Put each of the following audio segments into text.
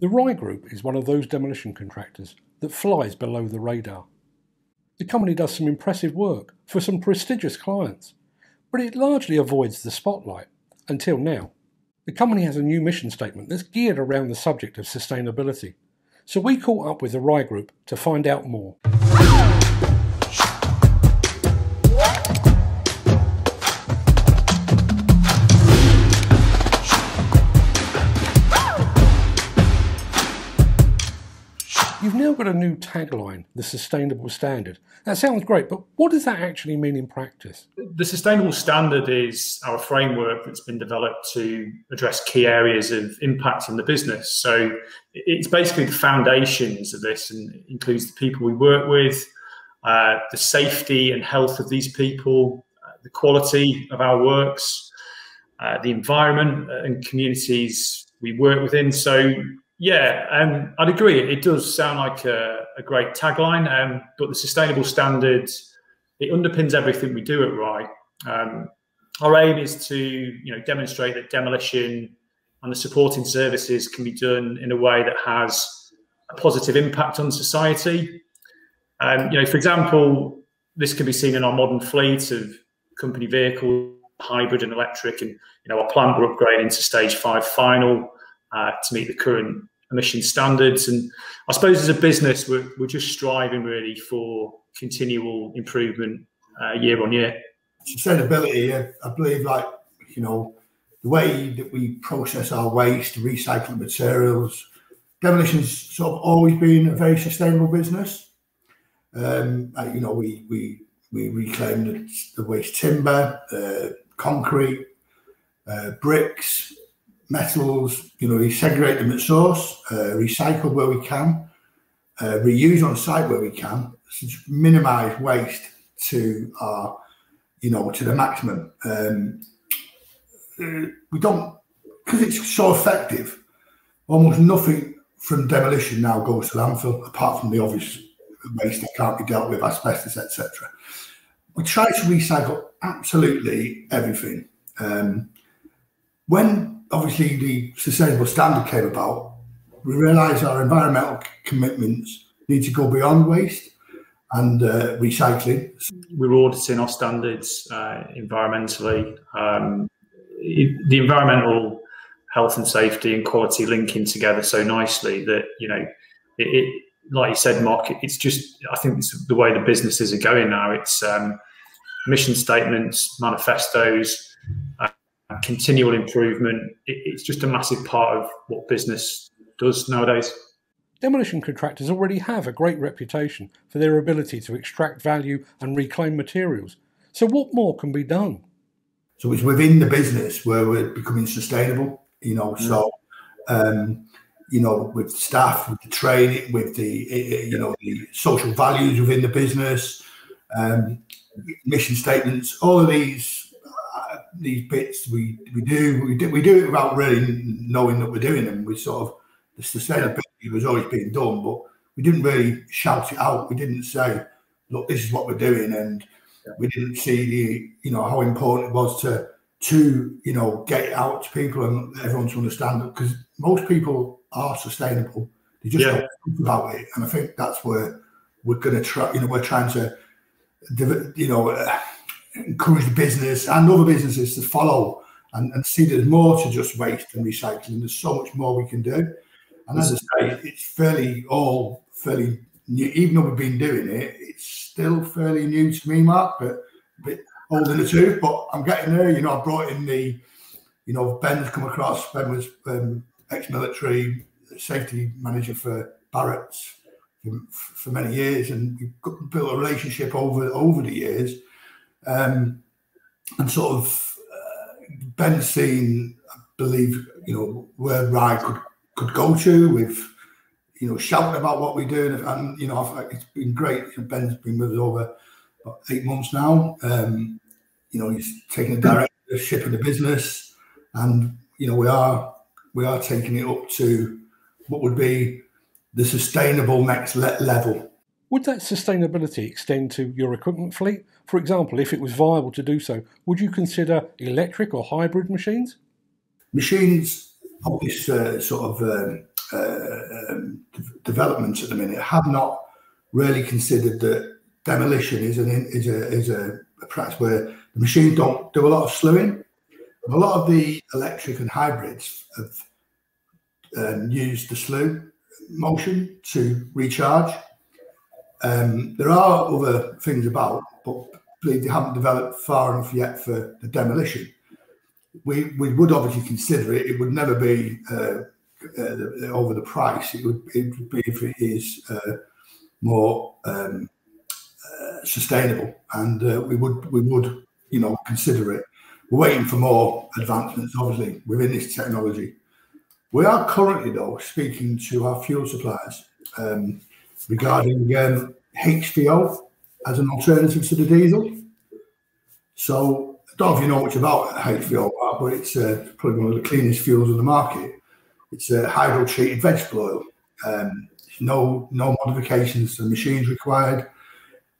The Rye Group is one of those demolition contractors that flies below the radar. The company does some impressive work for some prestigious clients, but it largely avoids the spotlight until now. The company has a new mission statement that's geared around the subject of sustainability. So we caught up with the Rye Group to find out more. Got a new tagline, the sustainable standard. That sounds great, but what does that actually mean in practice? The sustainable standard is our framework that's been developed to address key areas of impact in the business. So it's basically the foundations of this and includes the people we work with, uh, the safety and health of these people, uh, the quality of our works, uh, the environment and communities we work within. So yeah, um, I'd agree. It does sound like a, a great tagline, um, but the sustainable standards it underpins everything we do at Rye. Um, our aim is to you know demonstrate that demolition and the supporting services can be done in a way that has a positive impact on society. Um, you know, for example, this can be seen in our modern fleet of company vehicles, hybrid and electric, and you know our plant we're upgrading to stage five final uh, to meet the current emission standards. And I suppose as a business, we're, we're just striving really for continual improvement uh, year on year. Sustainability, I believe, like, you know, the way that we process our waste, recycle materials, demolition's sort of always been a very sustainable business. Um, you know, we we we reclaim the, the waste timber, uh, concrete, uh, bricks, metals, you know, we segregate them at source, uh, recycle where we can, uh, reuse on site where we can, so minimize waste to our, you know, to the maximum. Um, we don't, because it's so effective, almost nothing from demolition now goes to landfill, apart from the obvious waste that can't be dealt with, asbestos, etc. We try to recycle absolutely everything. Um, when obviously the sustainable standard came about, we realised our environmental commitments need to go beyond waste and uh, recycling. We're auditing our standards uh, environmentally. Um, the environmental health and safety and quality linking together so nicely that you know it, it like you said, Mark. It's just I think it's the way the businesses are going now. It's um, mission statements, manifestos. Continual improvement. it's just a massive part of what business does nowadays. Demolition contractors already have a great reputation for their ability to extract value and reclaim materials. So, what more can be done? So, it's within the business where we're becoming sustainable, you know. Mm. So, um, you know, with staff, with the training, with the, you know, the social values within the business, um, mission statements, all of these these bits we we do we do we do it without really knowing that we're doing them. We sort of the sustainability was always being done, but we didn't really shout it out. We didn't say, "Look, this is what we're doing," and we didn't see the you know how important it was to to you know get it out to people and everyone to understand it because most people are sustainable. They just yeah. don't think about it, and I think that's where we're going to try. You know, we're trying to, you know. Uh, encourage the business and other businesses to follow and, and see there's more to just waste and recycling. There's so much more we can do. And as I say, it's fairly all fairly new. Even though we've been doing it, it's still fairly new to me, Mark, but a bit older than the two. But I'm getting there. You know, I brought in the, you know, Ben's come across. Ben was um, ex-military safety manager for Barratt's for, for many years, and we've built a relationship over over the years um, and sort of uh, seen, I believe, you know, where Rye could could go to with, you know, shouting about what we do. And, and you know, it's been great. Ben's been with us over eight months now. Um, you know, he's taking a directorship in the business, and you know, we are we are taking it up to what would be the sustainable next le- level would that sustainability extend to your equipment fleet? For example, if it was viable to do so, would you consider electric or hybrid machines? Machines this uh, sort of um, uh, um, developments at the minute have not really considered that demolition is an is a is a, a practice where the machines don't do a lot of slewing. A lot of the electric and hybrids have um, used the slew motion to recharge. Um, there are other things about, but they haven't developed far enough yet for the demolition. We we would obviously consider it. It would never be uh, uh, over the price. It would it would be if it is uh, more um, uh, sustainable, and uh, we would we would you know consider it. We're waiting for more advancements, obviously, within this technology. We are currently, though, speaking to our fuel suppliers um, regarding um, HVO as an alternative to the diesel. So, I don't know if you know much about HVO, but it's uh, probably one of the cleanest fuels on the market. It's a hydro-treated vegetable oil. Um, no no modifications to the machines required.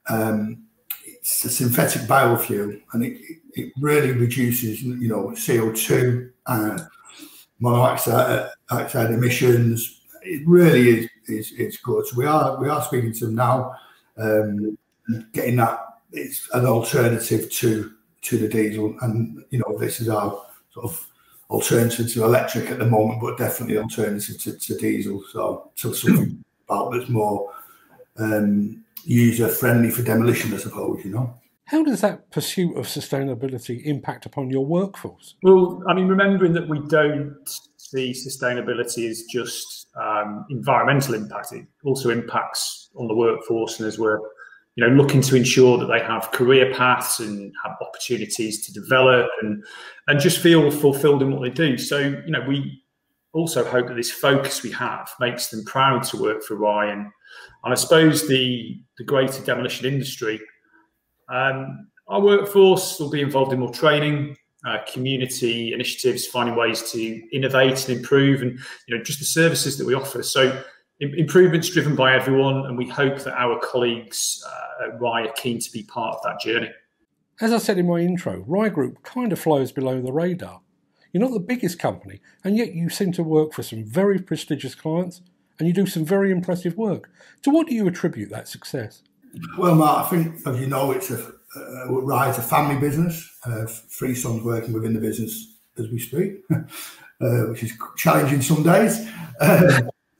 Um, it's a synthetic biofuel, and it, it really reduces you know CO two, and monoxide emissions. It really is is it's good. So we are we are speaking to them now, um, getting that it's an alternative to to the diesel, and you know this is our sort of alternative to electric at the moment, but definitely alternative to, to diesel. So, so something about that's more um, user friendly for demolition, I suppose. You know. How does that pursuit of sustainability impact upon your workforce? Well, I mean, remembering that we don't see sustainability as just um, environmental impact, it also impacts on the workforce, and as we're you know, looking to ensure that they have career paths and have opportunities to develop and and just feel fulfilled in what they do. So, you know, we also hope that this focus we have makes them proud to work for Ryan. And I suppose the the greater demolition industry, um, our workforce will be involved in more training, uh, community initiatives, finding ways to innovate and improve, and you know just the services that we offer. So improvements driven by everyone, and we hope that our colleagues uh, at Rye are keen to be part of that journey. As I said in my intro, Rye Group kind of flies below the radar. You're not the biggest company, and yet you seem to work for some very prestigious clients and you do some very impressive work. To what do you attribute that success? Well, Mark, I think, as you know, it's a uh, Rye's a family business. Uh, three sons working within the business as we speak, uh, which is challenging some days.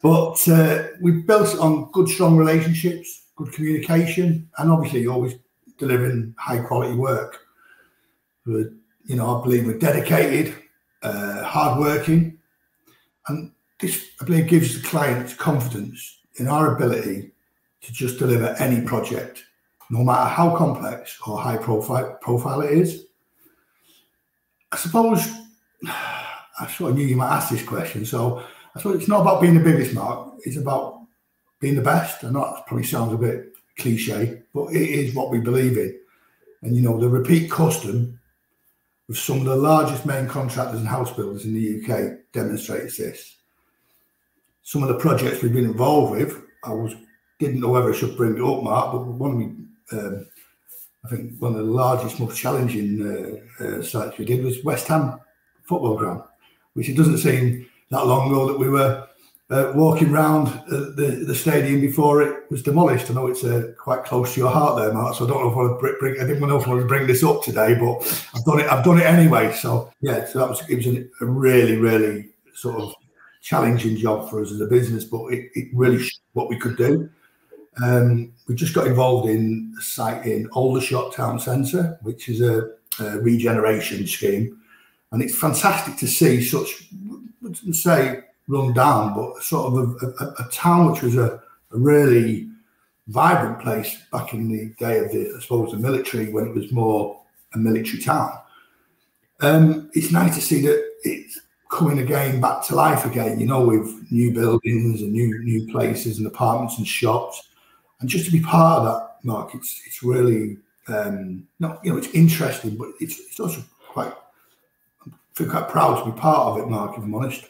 But uh, we've built on good, strong relationships, good communication, and obviously always delivering high quality work. We're, you know, I believe we're dedicated, uh, hardworking, and this I believe gives the clients confidence in our ability to just deliver any project, no matter how complex or high profile profile it is. I suppose I sort of knew you might ask this question, so I suppose it's not about being the biggest mark, it's about being the best. Know that probably sounds a bit cliche, but it is what we believe in. And you know, the repeat custom with some of the largest main contractors and house builders in the UK demonstrates this. Some of the projects we've been involved with, I was didn't know whether I should bring it up, Mark, but one of the, um, I think one of the largest, most challenging uh, uh, sites we did was West Ham football ground, which it doesn't seem that long ago that we were uh, walking around uh, the, the stadium before it was demolished. I know it's uh, quite close to your heart there, Mark. So I don't know if I want to bring. I didn't know if I want to bring this up today, but I've done it. I've done it anyway. So yeah, so that was it was a really, really sort of challenging job for us as a business, but it, it really showed what we could do. Um, we just got involved in a site in Aldershot Town Centre, which is a, a regeneration scheme, and it's fantastic to see such wouldn't say run down, but sort of a, a, a town which was a, a, really vibrant place back in the day of the, I suppose, the military when it was more a military town. Um, it's nice to see that it's coming again back to life again, you know, with new buildings and new new places and apartments and shops. And just to be part of that, Mark, it's it's really um, not you know it's interesting, but it's it's also quite feel quite proud to be part of it, Mark, if I'm honest.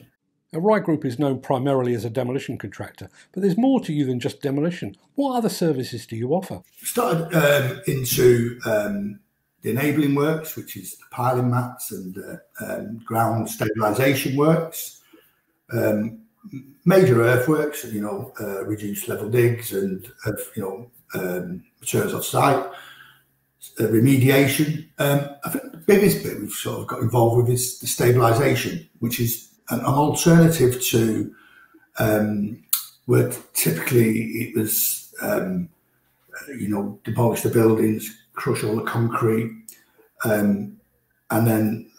A Rye Group is known primarily as a demolition contractor, but there's more to you than just demolition. What other services do you offer? Started um, into um, the enabling works, which is the piling mats and uh, um, ground stabilisation works. Um, major earthworks, you know, uh, reduced level digs and have, you know, um, materials off site, uh, remediation. Um, I think biggest bit we've sort of got involved with is the stabilisation, which is an, an alternative to um, where typically it was, um, you know, demolish the buildings, crush all the concrete, um, and then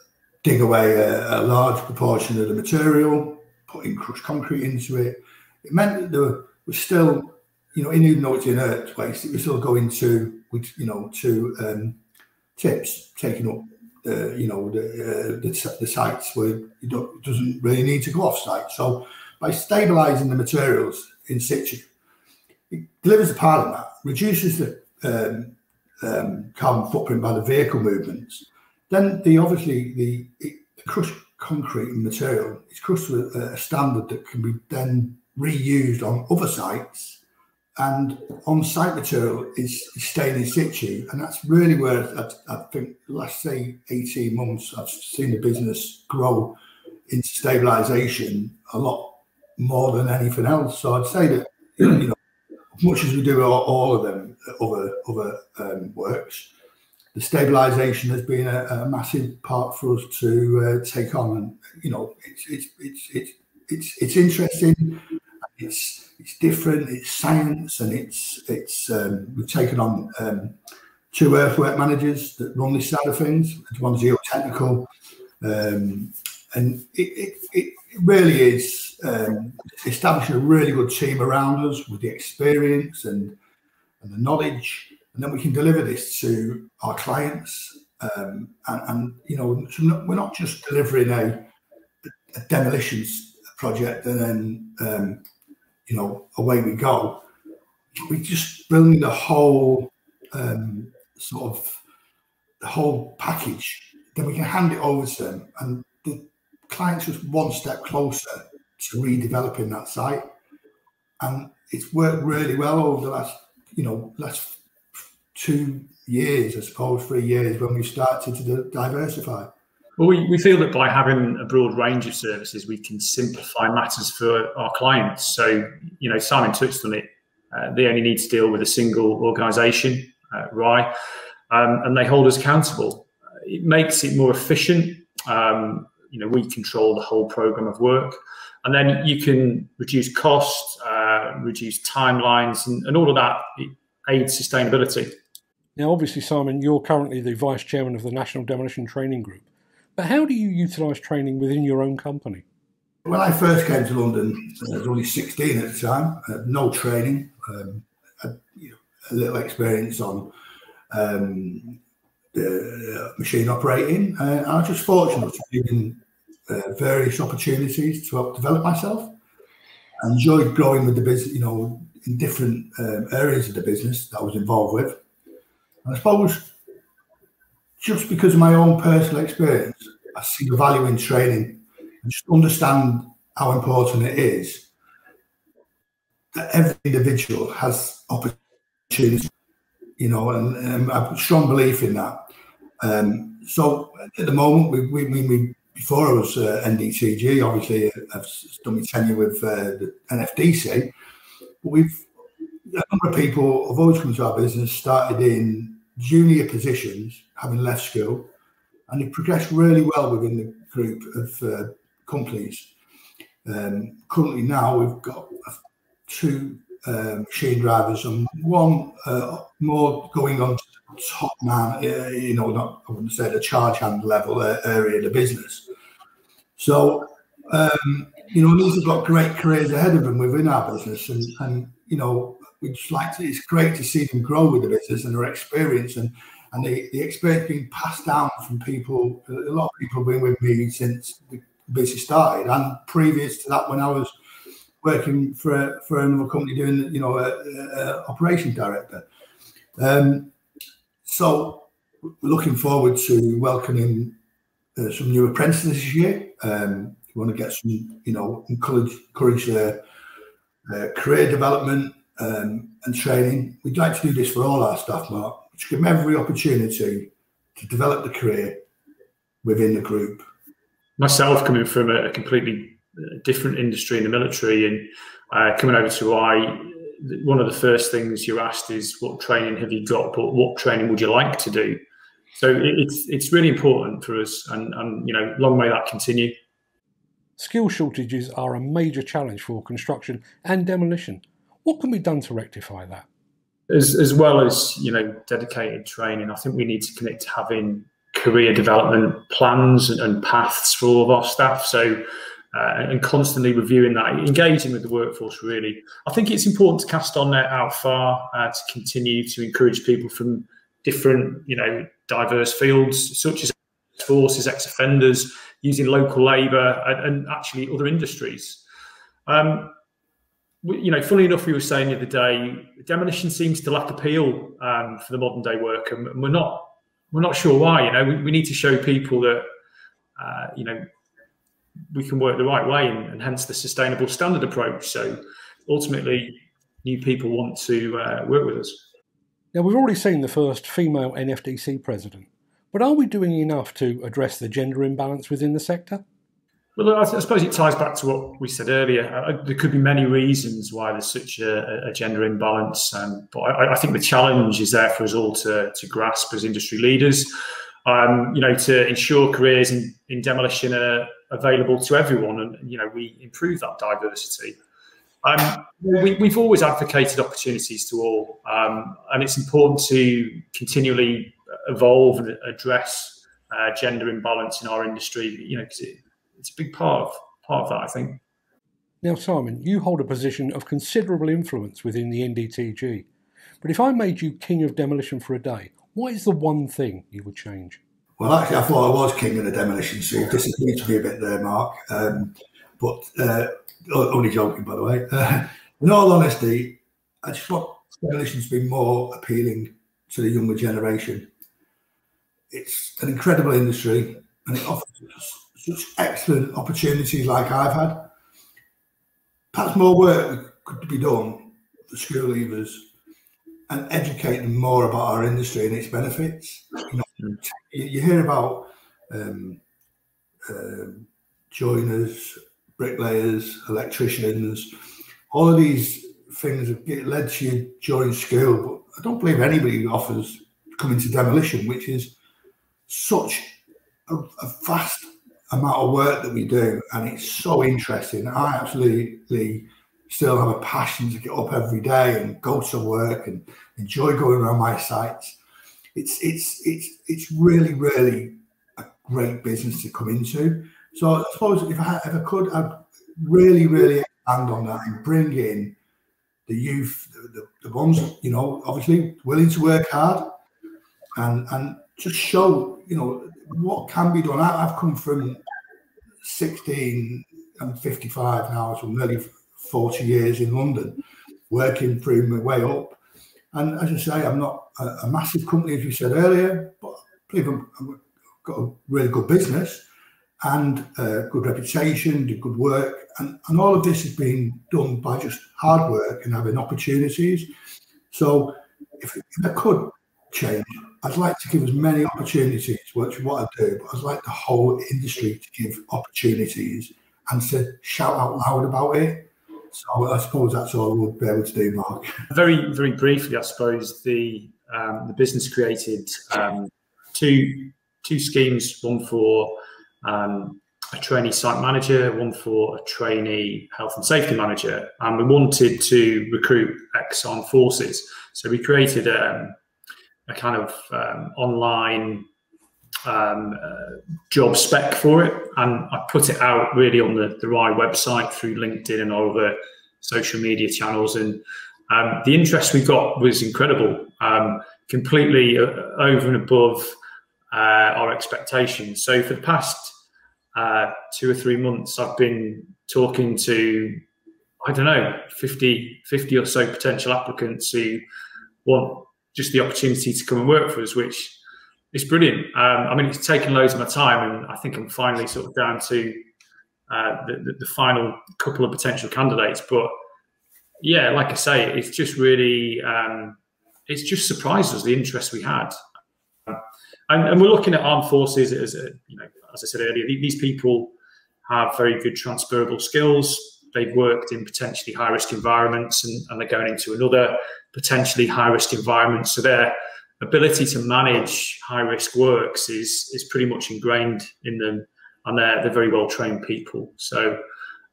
dig away a, a large proportion of the material, putting crushed concrete into it. It meant that there was still, you know, even though it's inert waste, it was still going to, you know, to um, tips, taking up, uh, you know, the, uh, the, the, sites where it doesn't really need to go off site. So by stabilising the materials in situ, it delivers a part of that, reduces the um, um, carbon footprint by the vehicle movements. Then the obviously the, the crushed concrete material is crushed to a, a standard that can be then reused on other sites and on-site material is, staying in situ, and that's really where I, I, think last say eighteen months I've seen the business grow into stabilisation a lot more than anything else. So I'd say that you know, as much as we do all, all of them other other um, works, the stabilisation has been a, a, massive part for us to uh, take on, and you know, it's it's it's it's it's, it's interesting. It's it's different. It's science, and it's it's um, we've taken on um, two earthwork managers that run this side of things. One's geotechnical, um, and it, it, it really is um, establishing a really good team around us with the experience and and the knowledge and then we can deliver this to our clients. Um, and, and, you know, we're not just delivering a, a demolitions project and then um, you know away we go. We just building the whole um, sort of the whole package. Then we can hand it over to them, and the client's just one step closer to redeveloping that site. And it's worked really well over the last, you know, last two years, I suppose, three years when we started to diversify. Well, we, we feel that by having a broad range of services, we can simplify matters for our clients. So, you know, Simon touched on it. Uh, they only need to deal with a single organisation, uh, um, and they hold us accountable. It makes it more efficient. Um, you know, we control the whole program of work, and then you can reduce costs, uh, reduce timelines, and, and all of that aids sustainability. Now, obviously, Simon, you're currently the vice chairman of the National Demolition Training Group. But how do you utilise training within your own company? When I first came to London, I was only 16 at the time, no training, um, had, you know, a little experience on um, the machine operating. Uh, I was just fortunate to be given uh, various opportunities to help develop myself. I enjoyed growing with the business, you know, in different um, areas of the business that I was involved with. I suppose just because of my own personal experience, I see the value in training and just understand how important it is that every individual has opportunities, you know, and, and I have a strong belief in that. Um, so at the moment, we, we, we before I was uh, NDTG, obviously I've done my tenure with uh, the NFDC, but we've a number of people have always come to our business, started in junior positions, having left school, and they progressed really well within the group of uh, companies. Um, currently, now we've got two uh, machine drivers and one uh, more going on to top man, uh, you know, not I wouldn't say the charge hand level uh, area of the business. So, um, you know, these have got great careers ahead of them within our business, and, and you know, we just like to, it's great to see them grow with the business and their experience and and the, the experience being passed down from people. A lot of people have been with me since the business started, and previous to that, when I was working for for another company doing you know a, a operations director. Um, so looking forward to welcoming uh, some new apprentices this year. Um, we want to get some you know encourage encourage uh, career development um, and training. We'd like to do this for all our staff, Mark, which give them every opportunity to develop the career within the group. Myself, coming from a completely different industry in the military and uh, coming over to I, one of the first things you're asked is what training have you got, but what training would you like to do? So it's it's really important for us, and, and you know, long may that continue. Skill shortages are a major challenge for construction and demolition. What can be done to rectify that? As, as well as you know, dedicated training, I think we need to commit to having career development plans and, and paths for all of our staff. So uh, and constantly reviewing that, engaging with the workforce. Really, I think it's important to cast on net out far uh, to continue to encourage people from different, you know, diverse fields such as forces, ex-offenders, using local labour, and, and, actually other industries. Um, you know, funny enough, we were saying the other day, demolition seems to lack appeal um, for the modern day worker, and we're not we're not sure why. You know, we, we need to show people that uh, you know we can work the right way and, and, hence the sustainable standard approach. So ultimately, new people want to uh, work with us. Now, we've already seen the first female NFDC president, but are we doing enough to address the gender imbalance within the sector? Well, I, suppose it ties back to what we said earlier. Uh, there could be many reasons why there's such a, a gender imbalance, um, but I, I, think the challenge is there for us all to, to grasp as industry leaders. Um, you know, to ensure careers in, in demolition are available to everyone, and you know we improve that diversity. Um, we, have always advocated opportunities to all, um, and it's important to continually evolve and address uh, gender imbalance in our industry. You know, because it's a big part of part of that, I think. Now, Simon, you hold a position of considerable influence within the NDTG. But if I made you king of demolition for a day, what is the one thing you would change? Well, actually, I thought I was king of the demolition, so you've disappointed me a bit there, Mark. Um, but uh, only joking, by the way. Uh, in all honesty, I just want demolition to be more appealing to the younger generation. It's an incredible industry, and it offers such excellent opportunities, like I've had. Perhaps more work could be done for school leavers and educate them more about our industry and its benefits. You know, you hear about um, uh, joiners, bricklayers, electricians, all of these things have led to you join school, but I don't believe anybody offers coming to demolition, which is such a, a, vast amount of work that we do, and it's so interesting. I absolutely still have a passion to get up every day and go to work and enjoy going around my sites it's it's it's it's really really a great business to come into. So I suppose if I I could, I'd really really expand on that and bring in the youth, the, the, the ones you know, obviously willing to work hard and and just show you know what can be done. I, have come from 16 and 55 now, so nearly 40 years in London, working through my way up and as I say, I'm not a, a massive company, as you said earlier, but I believe i have got a really good business and a good reputation, do good work. And, and all of this is being done by just hard work and having opportunities. So if, if I could change, I'd like to give as many opportunities, which is what I do, but I'd like the whole industry to give opportunities and to shout out loud about it so I suppose that's all we'll be able to do, Mark. Very, very briefly, I suppose the um, the business created um, two two schemes, one for um, a trainee site manager, one for a trainee health and safety manager, and we wanted to recruit ex-armed forces. So we created um, a kind of um, online um, uh, job spec for it, and I put it out really on the the Rye website through LinkedIn and all the social media channels, and um, the interest we got was incredible, um, completely uh, over and above uh, our expectations. So for the past uh, two or three months, I've been talking to I don't know 50, 50 or so potential applicants who want just the opportunity to come and work for us, which is brilliant. Um, I mean, it's taken loads of my time, and I think I'm finally sort of down to uh, the, the, the, final couple of potential candidates. But yeah, like I say, it's just really, um, it's just surprised us the interest we had. And, and, we're looking at armed forces as, a, you know, as I said earlier, these people have very good transferable skills. They've worked in potentially high risk environments and, and they're going into another potentially high risk environment. So their ability to manage high risk works is is pretty much ingrained in them, and they're they're very well trained people. So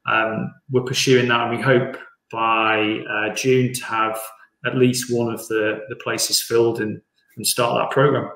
um, we're pursuing that, and we hope by uh, June to have at least one of the the places filled and and start that program.